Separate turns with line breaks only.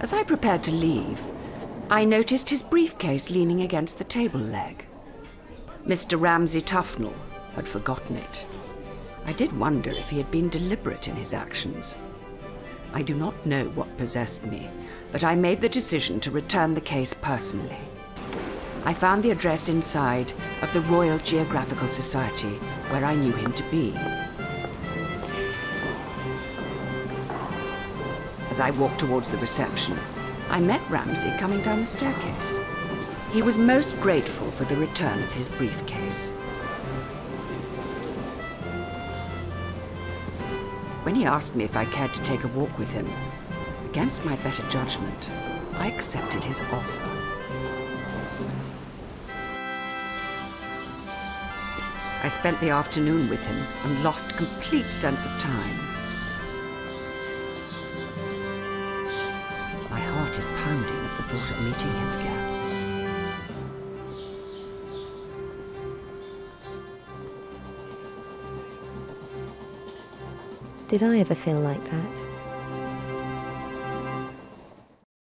As I prepared to leave, I noticed his briefcase leaning against the table leg. Mr. Ramsay Tufnell had forgotten it. I did wonder if he had been deliberate in his actions. I do not know what possessed me, but I made the decision to return the case personally. I found the address inside of the Royal Geographical Society, where I knew him to be. As I walked towards the reception, I met Ramsay coming down the staircase. He was most grateful for the return of his briefcase. When he asked me if I cared to take a walk with him, against my better judgment, I accepted his offer. I spent the afternoon with him and lost complete sense of time. Is pounding at the thought of meeting him again.
Did I ever feel like that?